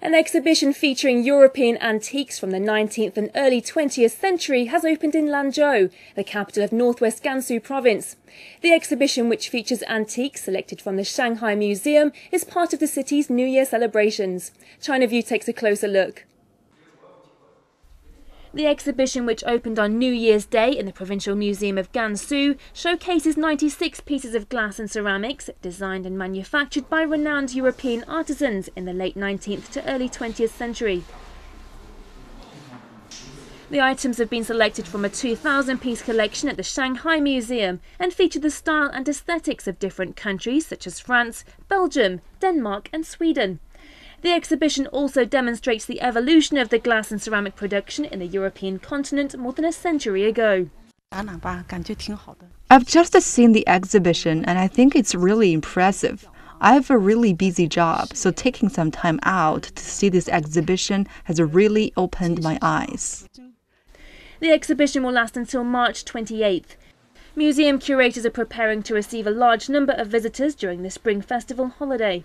An exhibition featuring European antiques from the 19th and early 20th century has opened in Lanzhou, the capital of northwest Gansu province. The exhibition, which features antiques selected from the Shanghai Museum, is part of the city's New Year celebrations. China View takes a closer look. The exhibition, which opened on New Year's Day in the Provincial Museum of Gansu, showcases 96 pieces of glass and ceramics designed and manufactured by renowned European artisans in the late 19th to early 20th century. The items have been selected from a 2,000 piece collection at the Shanghai Museum and feature the style and aesthetics of different countries such as France, Belgium, Denmark, and Sweden. The exhibition also demonstrates the evolution of the glass and ceramic production in the European continent more than a century ago. I've just seen the exhibition and I think it's really impressive. I have a really busy job, so taking some time out to see this exhibition has really opened my eyes. The exhibition will last until March 28th. Museum curators are preparing to receive a large number of visitors during the Spring Festival holiday.